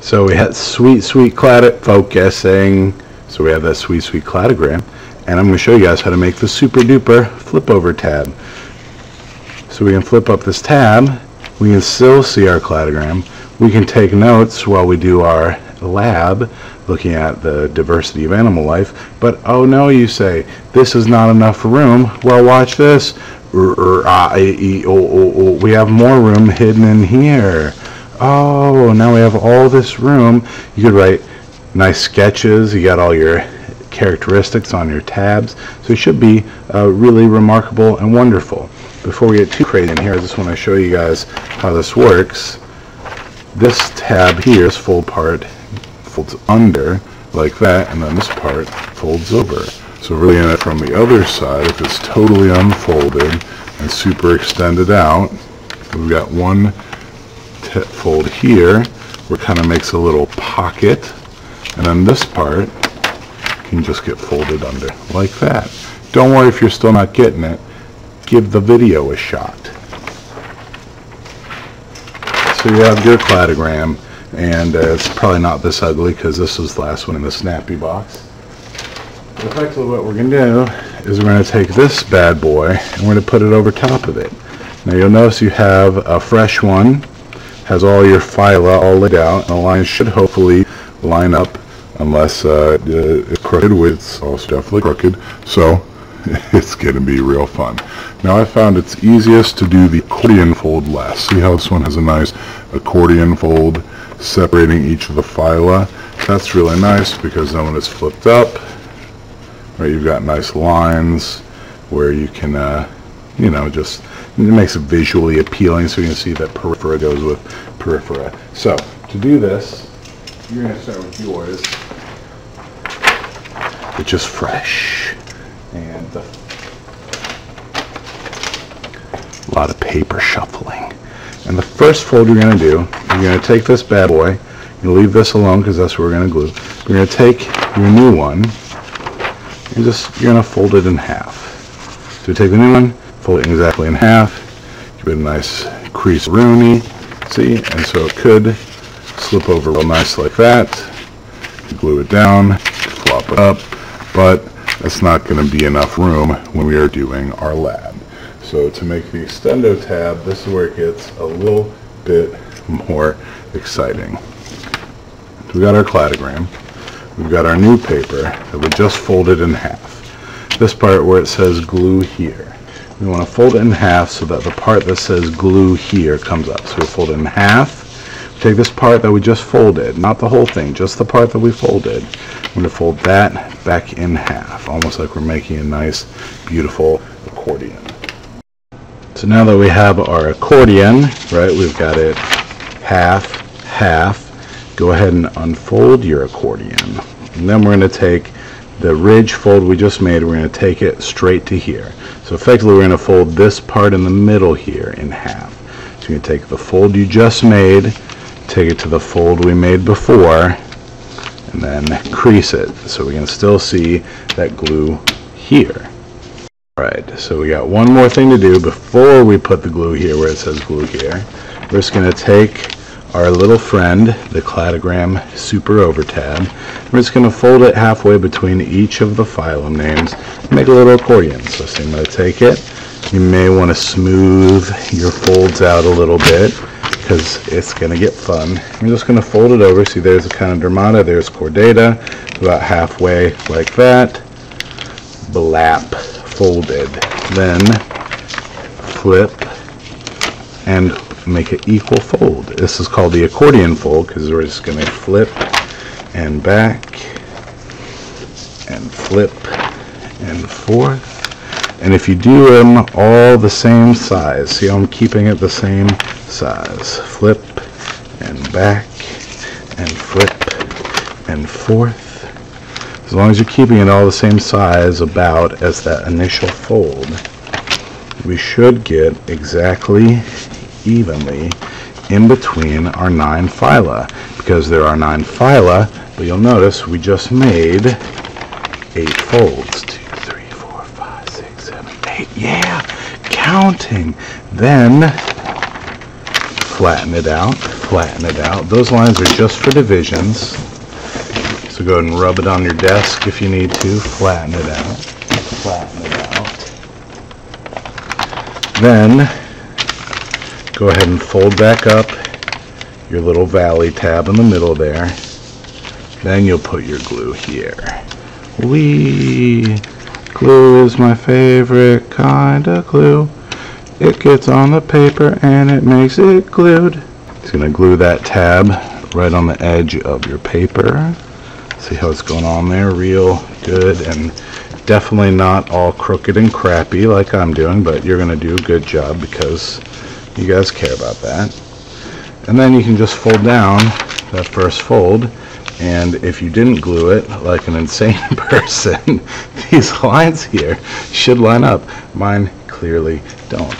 So we had sweet, sweet clad focusing. So we have that sweet, sweet cladogram. And I'm going to show you guys how to make the super duper flip over tab. So we can flip up this tab. We can still see our cladogram. We can take notes while we do our lab looking at the diversity of animal life. But oh no, you say, this is not enough room. Well, watch this. We have more room hidden in here. Oh, now we have all this room. You could write nice sketches. You got all your characteristics on your tabs. So it should be uh, really remarkable and wonderful. Before we get too crazy in here, I just want to show you guys how this works. This tab here is full part folds under like that, and then this part folds over. So really in it from the other side, if it's totally unfolded and super extended out, we've got one fold here where it kind of makes a little pocket, and then this part can just get folded under like that. Don't worry if you're still not getting it. Give the video a shot. So you have your cladogram and uh, it's probably not this ugly because this was the last one in the snappy box. But effectively what we're going to do is we're going to take this bad boy and we're going to put it over top of it. Now you'll notice you have a fresh one, has all your phyla all laid out, and the lines should hopefully line up unless uh, it's crooked, it's also definitely crooked, so it's going to be real fun. Now I found it's easiest to do the accordion fold last. See how this one has a nice accordion fold separating each of the phyla. That's really nice because then when it's flipped up, right, you've got nice lines where you can, uh, you know, just, it makes it visually appealing so you can see that Porifera goes with Porifera. So, to do this, you're going to start with yours, which is fresh. And uh, a lot of paper shuffling. And the first fold you're going to do, you're going to take this bad boy, you leave this alone because that's where we're going to glue. You're going to take your new one, and just, you're going to fold it in half. So you take the new one, fold it exactly in half, give it a nice crease rooney, see, and so it could slip over real nice like that. glue it down, flop it up, but that's not going to be enough room when we are doing our lab. So to make the extendo tab, this is where it gets a little bit more exciting. So we got our cladogram. We've got our new paper that we just folded in half. This part where it says glue here. We want to fold it in half so that the part that says glue here comes up. So we fold it in half. Take this part that we just folded, not the whole thing, just the part that we folded. We're going to fold that back in half, almost like we're making a nice, beautiful accordion. So now that we have our accordion, right, we've got it half, half, go ahead and unfold your accordion. And then we're going to take the ridge fold we just made, we're going to take it straight to here. So effectively we're going to fold this part in the middle here in half. So to take the fold you just made, take it to the fold we made before, and then crease it. So we can still see that glue here. Alright, so we got one more thing to do before we put the glue here where it says glue here. We're just going to take our little friend, the cladogram super over tab. We're just going to fold it halfway between each of the phylum names make a little accordion. So, so I'm going to take it. You may want to smooth your folds out a little bit because it's going to get fun. I'm just going to fold it over. See, there's a Echinodermata, there's chordata, about halfway like that. Blap folded. Then flip and make an equal fold. This is called the accordion fold because we're just going to flip and back and flip and forth. And if you do them all the same size, see I'm keeping it the same size. Flip and back and flip and forth as long as you're keeping it all the same size about as that initial fold, we should get exactly evenly in between our nine phyla. Because there are nine phyla, but you'll notice we just made eight folds. Two, three, four, five, six, seven, eight. Yeah, counting. Then flatten it out, flatten it out. Those lines are just for divisions. So go ahead and rub it on your desk if you need to, flatten it out, flatten it out. Then, go ahead and fold back up your little valley tab in the middle there. Then you'll put your glue here. Wee! Glue is my favorite kind of glue. It gets on the paper and it makes it glued. It's going to glue that tab right on the edge of your paper. See how it's going on there? Real good and definitely not all crooked and crappy like I'm doing, but you're going to do a good job because you guys care about that. And then you can just fold down that first fold and if you didn't glue it like an insane person, these lines here should line up. Mine clearly don't.